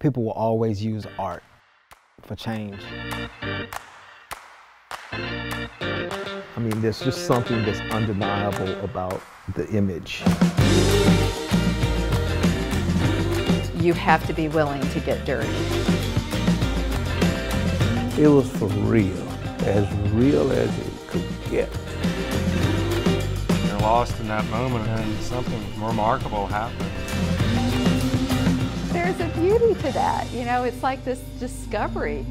people will always use art for change. I mean, there's just something that's undeniable about the image. You have to be willing to get dirty. It was for real, as real as it could get. You're lost in that moment and something remarkable happens. To that, you know, it's like this discovery.